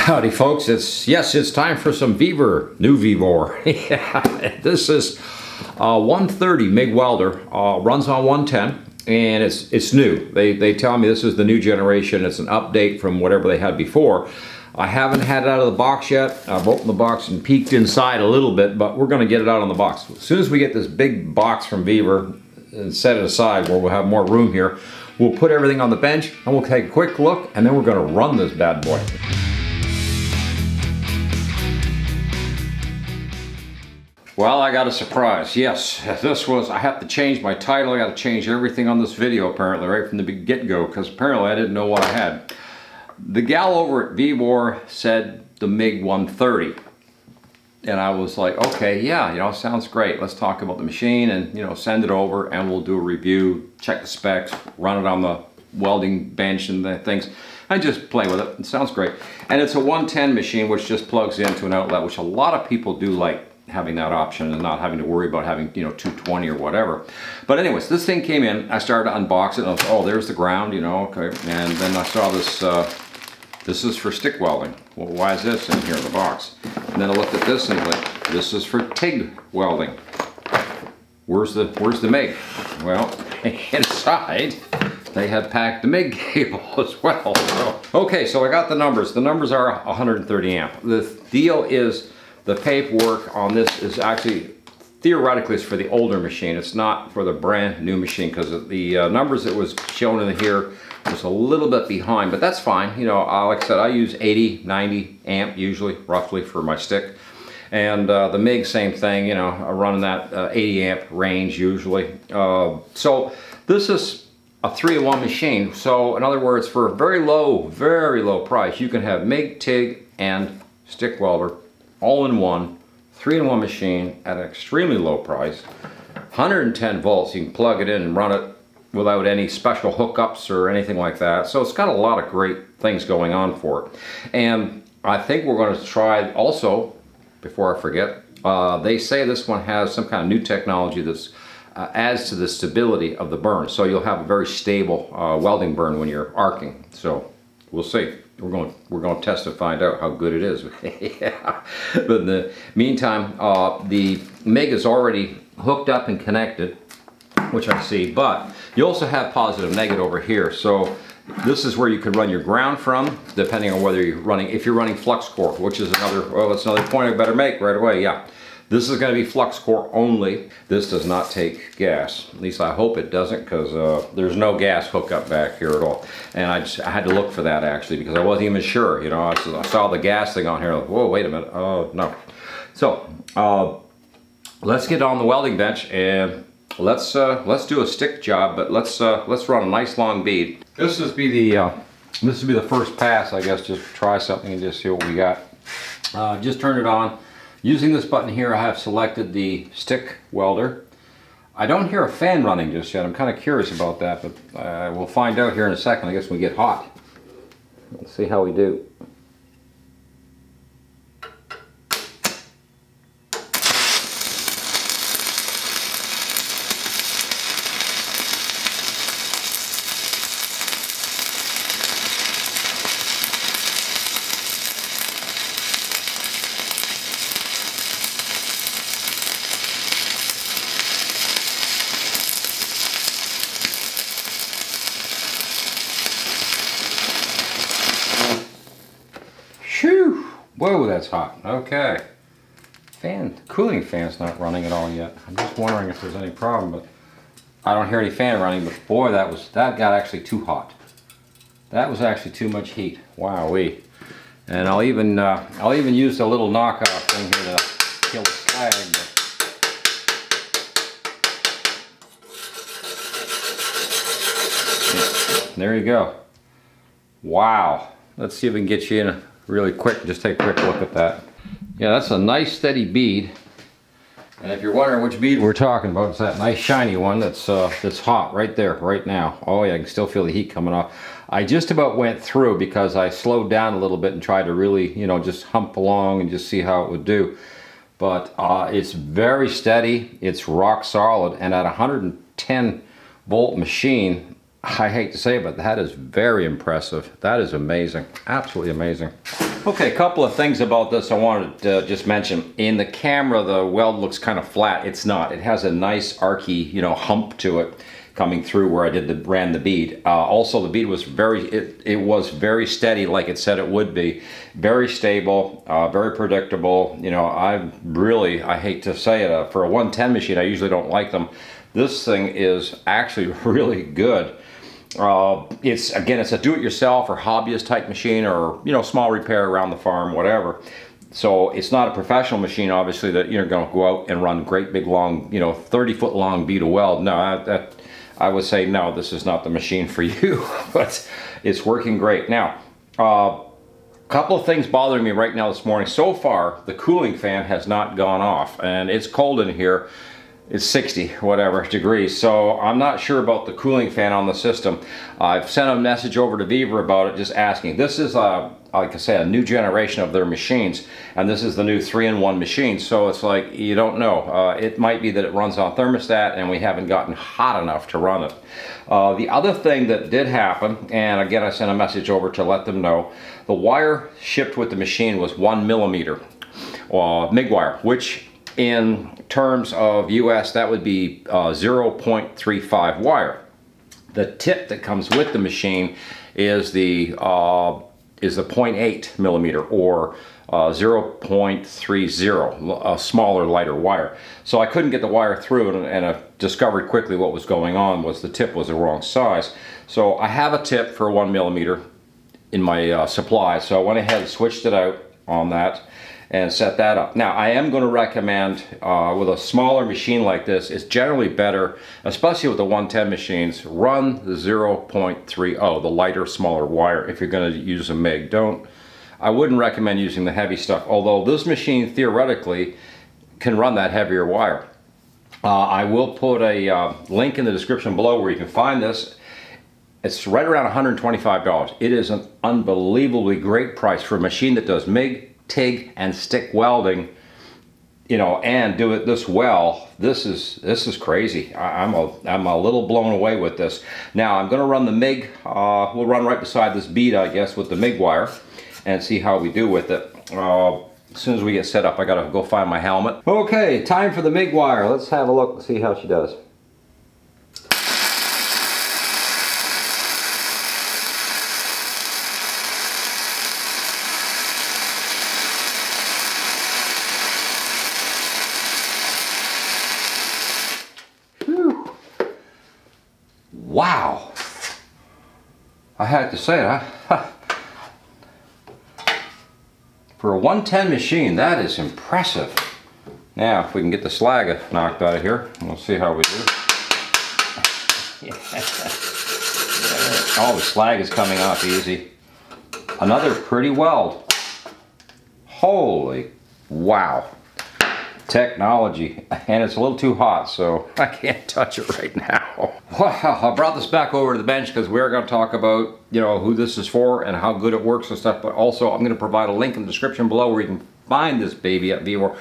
Howdy folks, it's, yes, it's time for some Vevor, new Vevor. yeah, this is uh, 130 MIG welder, uh, runs on 110, and it's it's new. They, they tell me this is the new generation, it's an update from whatever they had before. I haven't had it out of the box yet. I've opened the box and peeked inside a little bit, but we're gonna get it out on the box. As soon as we get this big box from Vevor and set it aside where we'll have more room here, we'll put everything on the bench and we'll take a quick look and then we're gonna run this bad boy. Well, I got a surprise. Yes, this was, I have to change my title. I got to change everything on this video apparently right from the get-go because apparently I didn't know what I had. The gal over at Vevor said the MiG 130. And I was like, okay, yeah, you know, sounds great. Let's talk about the machine and, you know, send it over and we'll do a review, check the specs, run it on the welding bench and the things. and just play with it. It sounds great. And it's a 110 machine which just plugs into an outlet, which a lot of people do like having that option and not having to worry about having, you know, 220 or whatever. But anyways, this thing came in, I started to unbox it, was, oh, there's the ground, you know, okay. And then I saw this, uh, this is for stick welding. Well, why is this in here in the box? And then I looked at this and like, this is for TIG welding. Where's the, where's the MIG? Well, inside, they had packed the MIG cable as well. So, okay, so I got the numbers. The numbers are 130 amp. The deal is the paperwork on this is actually theoretically it's for the older machine. It's not for the brand new machine because the uh, numbers that was shown in here was a little bit behind, but that's fine. You know, uh, like I said, I use 80, 90 amp usually, roughly for my stick. And uh, the MiG, same thing, you know, running that uh, 80 amp range usually. Uh, so this is a three-in-one machine. So in other words, for a very low, very low price, you can have MiG, TIG, and stick welder all in one, three in one machine at an extremely low price. 110 volts, you can plug it in and run it without any special hookups or anything like that. So it's got a lot of great things going on for it. And I think we're going to try also, before I forget, uh, they say this one has some kind of new technology that uh, adds to the stability of the burn. So you'll have a very stable uh, welding burn when you're arcing. So we'll see we're going we're going to test and find out how good it is. yeah. But in the meantime, uh, the MiG is already hooked up and connected, which I see. But you also have positive negative over here. So this is where you could run your ground from, depending on whether you're running. If you're running flux core, which is another. Well, that's another point I better make right away. Yeah. This is going to be flux core only. This does not take gas. At least I hope it doesn't because uh, there's no gas hookup back here at all. And I, just, I had to look for that actually because I wasn't even sure. You know, I, I saw the gas thing on here. Like, Whoa, wait a minute. Oh, no. So, uh, let's get on the welding bench and let's uh, let's do a stick job, but let's uh, let's run a nice long bead. This is be the uh, this would be the first pass, I guess. Just try something and just see what we got. Uh, just turn it on. Using this button here, I have selected the stick welder. I don't hear a fan running just yet. I'm kind of curious about that, but uh, we'll find out here in a second. I guess we get hot. Let's see how we do. Whoa, that's hot. Okay. Fan, cooling fan's not running at all yet. I'm just wondering if there's any problem, but I don't hear any fan running, but boy, that was, that got actually too hot. That was actually too much heat. Wowee. And I'll even, uh, I'll even use the little knockoff thing here to kill the slag. But... There you go. Wow. Let's see if we can get you in a really quick. Just take a quick look at that. Yeah, that's a nice steady bead. And if you're wondering which bead we're talking about, it's that nice shiny one that's uh, that's hot right there, right now. Oh yeah, I can still feel the heat coming off. I just about went through because I slowed down a little bit and tried to really, you know, just hump along and just see how it would do. But uh, it's very steady, it's rock solid, and at 110 volt machine, I hate to say it, but that is very impressive. That is amazing. Absolutely amazing. Okay, a couple of things about this I wanted to just mention. In the camera, the weld looks kind of flat. It's not. It has a nice archy, you know, hump to it coming through where I did the ran the bead. Uh, also, the bead was very it, it was very steady, like it said it would be. Very stable, uh, very predictable. You know, I really I hate to say it uh, for a 110 machine. I usually don't like them. This thing is actually really good. Uh, it's again, it's a do-it-yourself or hobbyist type machine, or you know, small repair around the farm, whatever. So it's not a professional machine, obviously, that you're going to go out and run great big long, you know, 30 foot long bead of weld. No, that, that I would say no, this is not the machine for you, but it's working great. Now, a uh, couple of things bothering me right now this morning. So far, the cooling fan has not gone off, and it's cold in here it's 60 whatever degrees. So I'm not sure about the cooling fan on the system. I've sent a message over to Vevor about it just asking. This is a like I say a new generation of their machines and this is the new three-in-one machine. So it's like you don't know. Uh, it might be that it runs on thermostat and we haven't gotten hot enough to run it. Uh, the other thing that did happen and again I sent a message over to let them know the wire shipped with the machine was one millimeter uh, MIG wire which in terms of US, that would be uh, 0.35 wire. The tip that comes with the machine is the uh, is the 0.8 millimeter or uh, 0.30, a smaller, lighter wire. So I couldn't get the wire through and, and I discovered quickly what was going on was the tip was the wrong size. So I have a tip for one millimeter in my uh, supply. So I went ahead and switched it out on that and set that up. Now I am going to recommend uh, with a smaller machine like this, it's generally better, especially with the 110 machines, run the 0.30, the lighter, smaller wire if you're going to use a MIG. Don't, I wouldn't recommend using the heavy stuff, although this machine theoretically can run that heavier wire. Uh, I will put a uh, link in the description below where you can find this. It's right around $125. It is an unbelievably great price for a machine that does MIG, TIG and stick welding, you know, and do it this well, this is this is crazy. I, am a I'm a little blown away with this. Now I'm going to run the MIG. Uh, we'll run right beside this bead, I guess, with the MIG wire, and see how we do with it. Uh, as soon as we get set up, I got to go find my helmet. Okay, time for the MIG wire. Let's have a look and see how she does. Wow. I had to say it. For a 110 machine, that is impressive. Now, if we can get the slag knocked out of here, we'll see how we do. oh, the slag is coming off easy. Another pretty weld. Holy wow technology and it's a little too hot so I can't touch it right now. Wow, I brought this back over to the bench because we're going to talk about you know who this is for and how good it works and stuff but also I'm going to provide a link in the description below where you can find this baby at Vevor.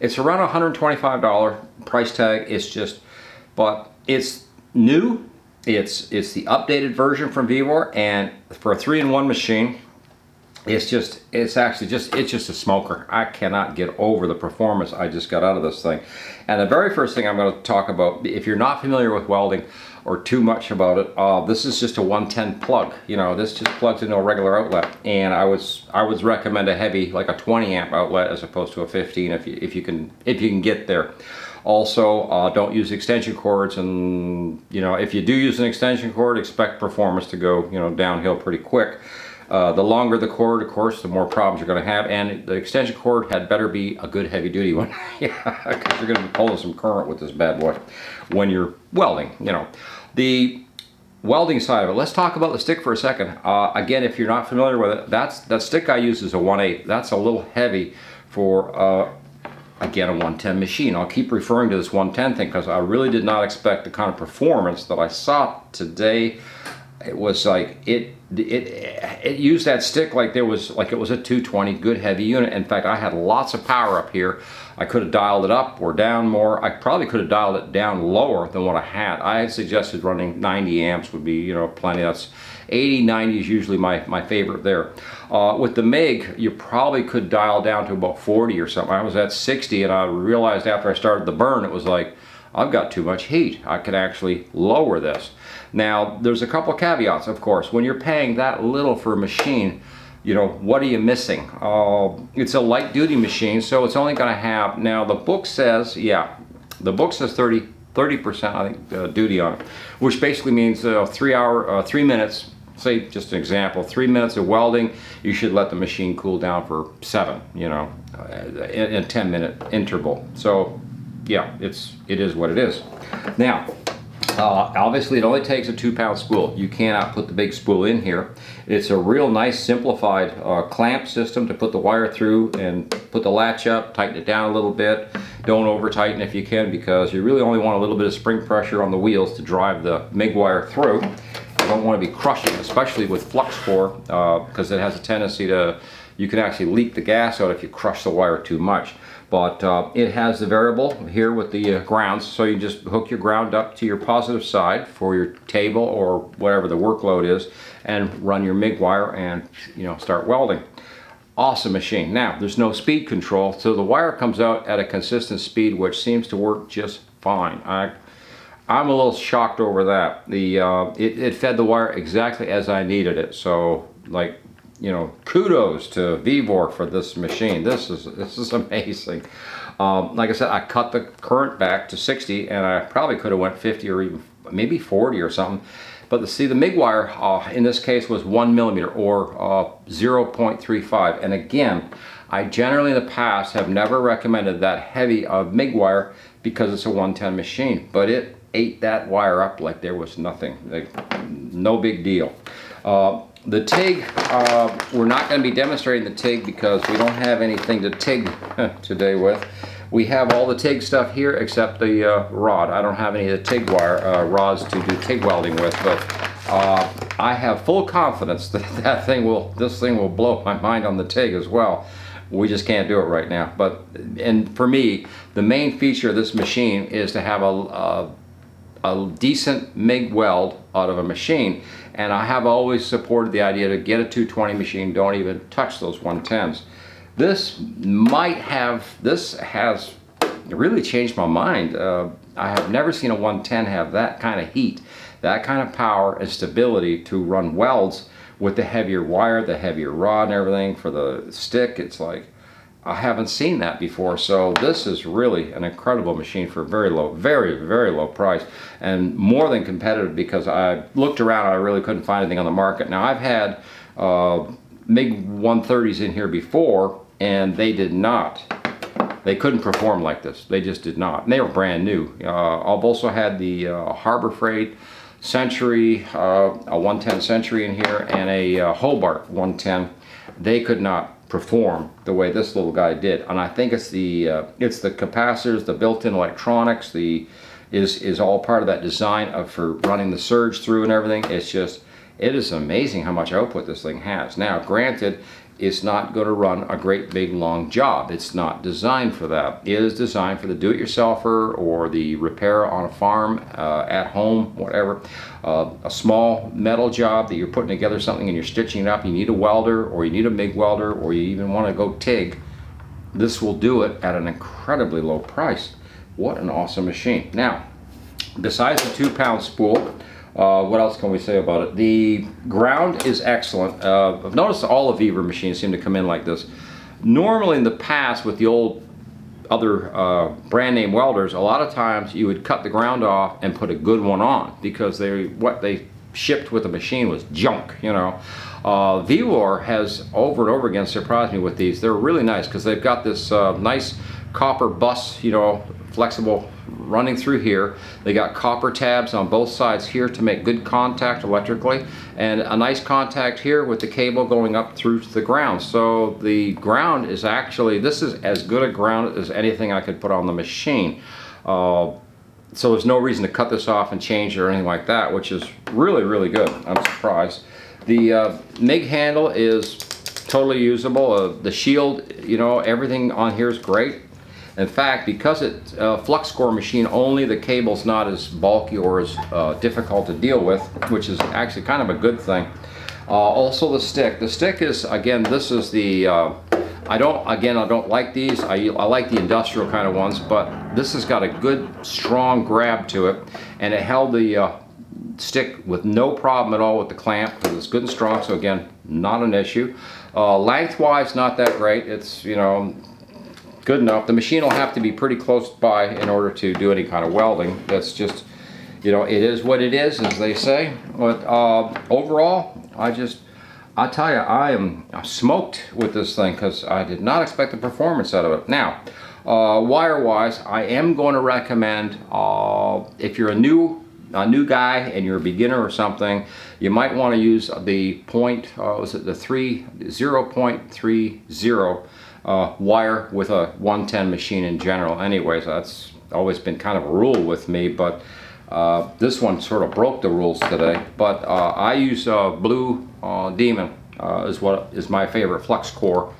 It's around $125 price tag it's just but it's new it's it's the updated version from Vevor and for a three-in-one machine it's just it's actually just it's just a smoker. I cannot get over the performance i just got out of this thing. And the very first thing i'm going to talk about if you're not familiar with welding or too much about it uh, this is just a 110 plug. You know this just plugs into a regular outlet. And i was i would recommend a heavy like a 20 amp outlet as opposed to a 15 if you if you can if you can get there. Also uh, don't use extension cords and you know if you do use an extension cord expect performance to go you know downhill pretty quick uh, the longer the cord, of course, the more problems you're going to have. And the extension cord had better be a good heavy duty one. yeah, because you're going to be pulling some current with this bad boy when you're welding, you know. The welding side of it, let's talk about the stick for a second. Uh, again, if you're not familiar with it, that's that stick I use is a 1/8. That's a little heavy for, uh, again, a 110 machine. I'll keep referring to this 110 thing because I really did not expect the kind of performance that I saw today it was like it it it used that stick like there was like it was a 220 good heavy unit in fact I had lots of power up here I could have dialed it up or down more I probably could have dialed it down lower than what I had I had suggested running 90 amps would be you know plenty that's 80 90 is usually my my favorite there Uh, with the MIG, you probably could dial down to about 40 or something. I was at 60 and I realized after I started the burn, it was like, I've got too much heat. I could actually lower this. Now, there's a couple caveats, of course. When you're paying that little for a machine, you know, what are you missing? Uh, it's a light duty machine, so it's only gonna have, now the book says, yeah, the book says 30, 30% I think uh, duty on it, which basically means uh, three hour, uh, three minutes, say just an example, three minutes of welding, you should let the machine cool down for seven, you know, uh, in a 10 minute interval. So yeah, it's, it is what it is. Now, uh, obviously, it only takes a two pound spool. You cannot put the big spool in here. It's a real nice simplified uh, clamp system to put the wire through and put the latch up, tighten it down a little bit. Don't over tighten if you can because you really only want a little bit of spring pressure on the wheels to drive the MIG wire through. Don't want to be crushing, especially with flux core because uh, it has a tendency to, you can actually leak the gas out if you crush the wire too much. But uh, it has the variable here with the uh, grounds so you just hook your ground up to your positive side for your table or whatever the workload is and run your MIG wire and you know start welding. Awesome machine. Now there's no speed control so the wire comes out at a consistent speed which seems to work just fine. I I'm a little shocked over that the uh, it, it fed the wire exactly as I needed it so like you know, kudos to Vevor for this machine. This is this is amazing. Um, like I said, I cut the current back to 60, and I probably could have went 50 or even maybe 40 or something. But the, see, the MIG wire uh, in this case was one millimeter or uh, 0.35. And again, I generally in the past have never recommended that heavy of MIG wire because it's a 110 machine. But it ate that wire up like there was nothing. Like, no big deal. Uh, the TIG, uh, we're not going to be demonstrating the TIG because we don't have anything to TIG today with. We have all the TIG stuff here except the uh, rod. I don't have any of the TIG wire uh, rods to do TIG welding with, but uh, I have full confidence that that thing will, this thing will blow my mind on the TIG as well. We just can't do it right now. But, and for me, the main feature of this machine is to have a, a a decent MIG weld out of a machine. And I have always supported the idea to get a 220 machine, don't even touch those 110s. This might have, this has really changed my mind. Uh, I have never seen a 110 have that kind of heat, that kind of power and stability to run welds with the heavier wire, the heavier rod and everything for the stick. It's like, I haven't seen that before. So this is really an incredible machine for very low, very, very low price and more than competitive because I looked around, I really couldn't find anything on the market. Now I've had uh, MiG 130s in here before and they did not. They couldn't perform like this. They just did not. And they were brand new. Uh, I've also had the uh, Harbor Freight Century, uh, a 110 Century in here and a uh, Hobart 110. They could not perform the way this little guy did. And I think it's the uh, it's the capacitors, the built-in electronics, the is is all part of that design of for running the surge through and everything. It's just it is amazing how much output this thing has. Now, granted, it's not going to run a great big long job. It's not designed for that. It is designed for the do-it-yourselfer or the repair on a farm, uh, at home, whatever. Uh, a small metal job that you're putting together something and you're stitching it up. You need a welder or you need a MIG welder or you even want to go TIG. This will do it at an incredibly low price. What an awesome machine. Now, besides the two pound spool, uh, what else can we say about it? The ground is excellent. Uh, I've noticed all of Vevor machines seem to come in like this. Normally in the past with the old other uh, brand name welders, a lot of times you would cut the ground off and put a good one on because they what they shipped with the machine was junk, you know. Uh, has over and over again surprised me with these. They're really nice because they've got this uh, nice copper bus, you know, flexible running through here. They got copper tabs on both sides here to make good contact electrically and a nice contact here with the cable going up through the ground. So the ground is actually, this is as good a ground as anything I could put on the machine. Uh, so there's no reason to cut this off and change it or anything like that, which is really, really good. I'm surprised. The uh, MIG handle is totally usable. Uh, the shield, you know, everything on here is great. In fact, because it's a flux core machine only, the cable's not as bulky or as uh, difficult to deal with, which is actually kind of a good thing. Uh, also the stick. The stick is, again, this is the, uh, I don't, again, I don't like these. I, I like the industrial kind of ones, but this has got a good, strong grab to it, and it held the uh, stick with no problem at all with the clamp because it's good and strong, so again, not an issue. Uh, lengthwise, not that great. It's, you know, good enough. The machine will have to be pretty close by in order to do any kind of welding. That's just, you know, it is what it is, as they say. But uh, overall, I just, I tell you, I am smoked with this thing because I did not expect the performance out of it. Now, uh, wire-wise, I am going to recommend, uh, if you're a new a new guy and you're a beginner or something, you might want to use the point, uh, was it the 3, 0 0.30 uh, wire with a 110 machine in general. Anyways, that's always been kind of a rule with me, but uh, this one sort of broke the rules today. But uh, I use uh, Blue uh, Demon is what is my favorite flux core,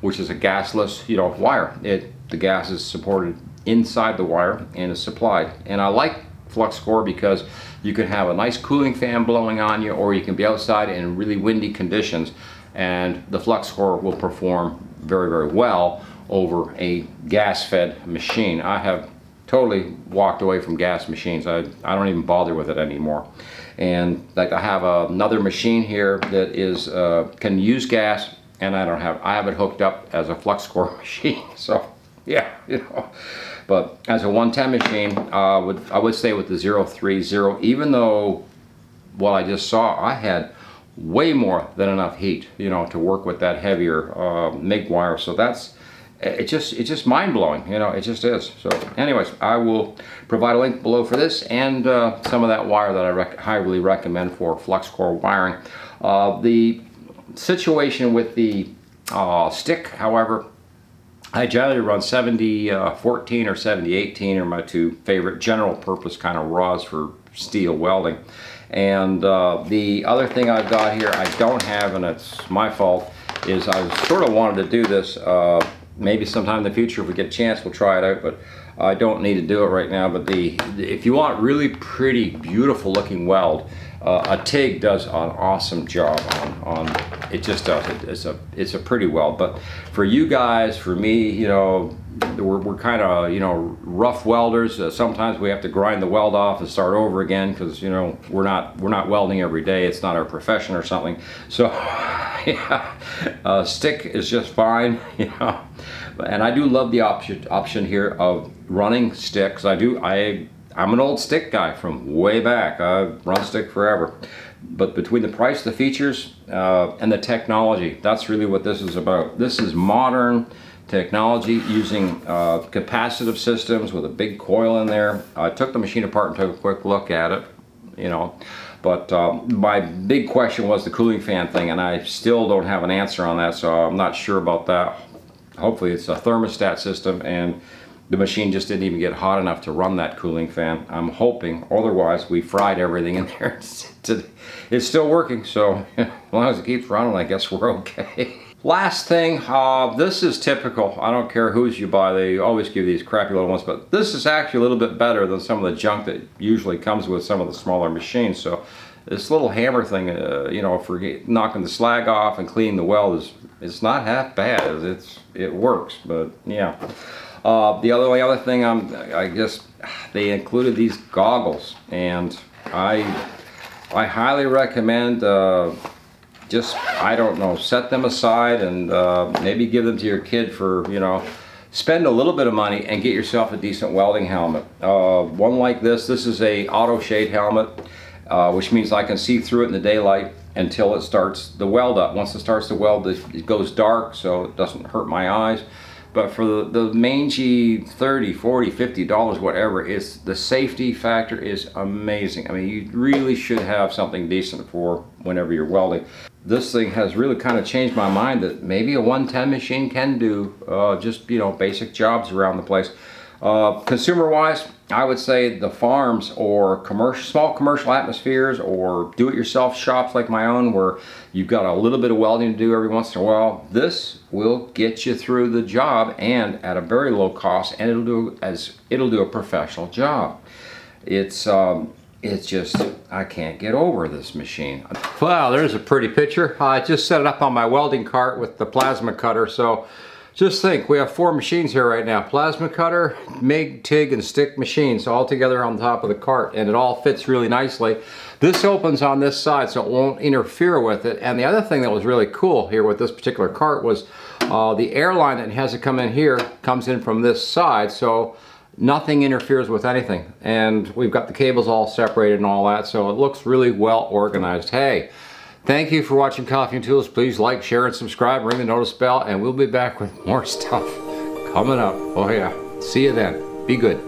which is a gasless, you know, wire. It the gas is supported inside the wire and is supplied. And I like flux core because you can have a nice cooling fan blowing on you or you can be outside in really windy conditions and the flux core will perform very, very well over a gas-fed machine. I have totally walked away from gas machines. I, I don't even bother with it anymore. And like I have another machine here that is uh, can use gas and I don't have, I have it hooked up as a flux core machine. So yeah, you know. But as a 110 machine, uh, would, I would stay with the 030, even though what I just saw, I had way more than enough heat, you know, to work with that heavier uh, MIG wire. So that's, it just, it's just mind blowing, you know, it just is. So anyways, I will provide a link below for this and uh, some of that wire that I rec highly recommend for flux core wiring. Uh, the situation with the uh, stick, however, I generally run 70 uh, 14 or 70 18 are my two favorite general purpose kind of raws for steel welding. And uh, the other thing I've got here I don't have, and it's my fault, is I sort of wanted to do this. Uh, maybe sometime in the future if we get a chance we'll try it out, but I don't need to do it right now. But the if you want really pretty, beautiful looking weld, uh, a TIG does an awesome job on, on it just does it, it's a it's a pretty weld but for you guys for me you know we're, we're kind of you know rough welders uh, sometimes we have to grind the weld off and start over again because you know we're not we're not welding every day it's not our profession or something so yeah uh, stick is just fine you know and I do love the option option here of running sticks I do I I'm an old stick guy from way back. I've run stick forever. But between the price, the features, uh, and the technology, that's really what this is about. This is modern technology using uh, capacitive systems with a big coil in there. I took the machine apart and took a quick look at it, you know. But um, my big question was the cooling fan thing, and I still don't have an answer on that, so I'm not sure about that. Hopefully it's a thermostat system, and the machine just didn't even get hot enough to run that cooling fan. I'm hoping, otherwise we fried everything in there. it's still working, so as long as it keeps running, I guess we're okay. Last thing, uh, this is typical. I don't care whose you buy, they always give these crappy little ones, but this is actually a little bit better than some of the junk that usually comes with some of the smaller machines. So this little hammer thing, uh, you know, for knocking the slag off and cleaning the weld is it's not half bad. It's It works, but yeah. Uh, the other, other thing, I'm, I guess they included these goggles, and I, I highly recommend uh, just, I don't know, set them aside and uh, maybe give them to your kid for, you know, spend a little bit of money and get yourself a decent welding helmet. Uh, one like this, this is a auto shade helmet, uh, which means I can see through it in the daylight until it starts the weld up. Once it starts to weld, it goes dark, so it doesn't hurt my eyes. But for the, the mangy 30, 40, 50 dollars, whatever, it's the safety factor is amazing. I mean, you really should have something decent for whenever you're welding. This thing has really kind of changed my mind that maybe a 110 machine can do uh, just, you know, basic jobs around the place. Uh, Consumer-wise, I would say the farms or commercial, small commercial atmospheres or do-it-yourself shops like my own where you've got a little bit of welding to do every once in a while, this will get you through the job and at a very low cost and it'll do as it'll do a professional job. It's um, it's just, I can't get over this machine. Wow, there's a pretty picture. I just set it up on my welding cart with the plasma cutter. So just think, we have four machines here right now. Plasma cutter, MIG, TIG, and stick machines all together on top of the cart. And it all fits really nicely. This opens on this side so it won't interfere with it. And the other thing that was really cool here with this particular cart was uh, the air line that has to come in here comes in from this side. So nothing interferes with anything. And we've got the cables all separated and all that. So it looks really well organized. Hey, thank you for watching Coffee and Tools. Please like, share, and subscribe. Ring the notice bell. And we'll be back with more stuff coming up. Oh yeah. See you then. Be good.